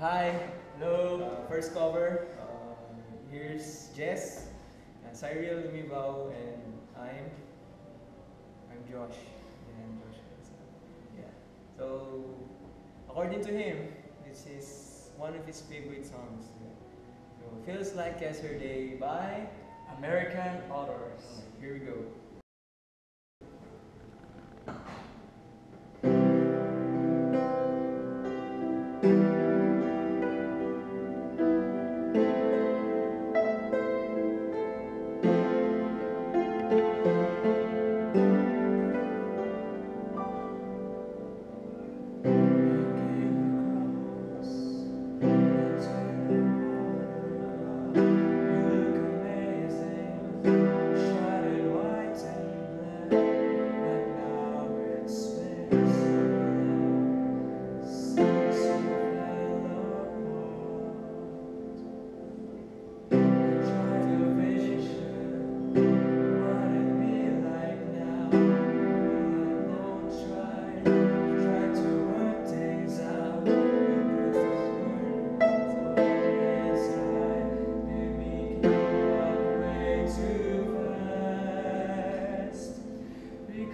Hi, hello, first cover. Um, here's Jess, and Cyril Lumibao, and I'm I'm Josh. Yeah, I'm Josh. Yeah. So according to him, this is one of his favorite songs. So feels like yesterday by American Authors. Here we go. thank you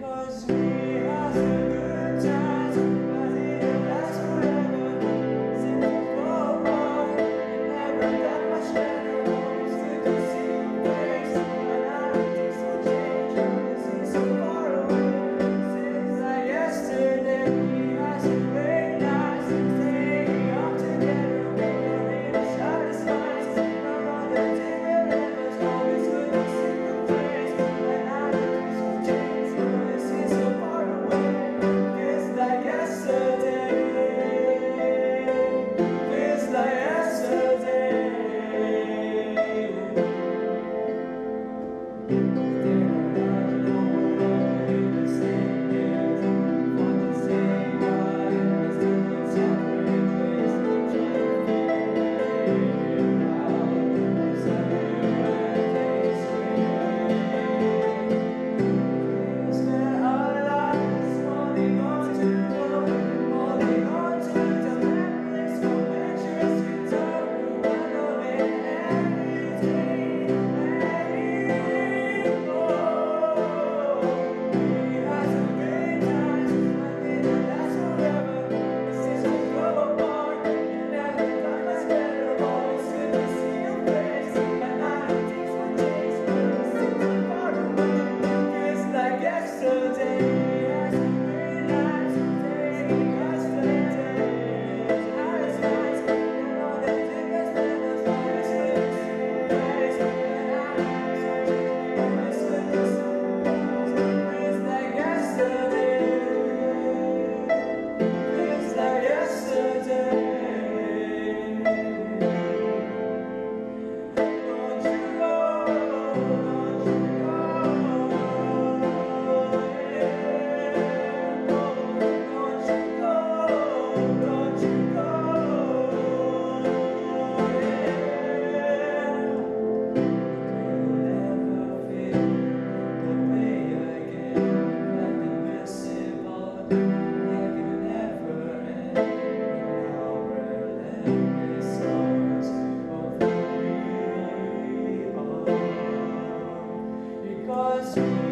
because was you.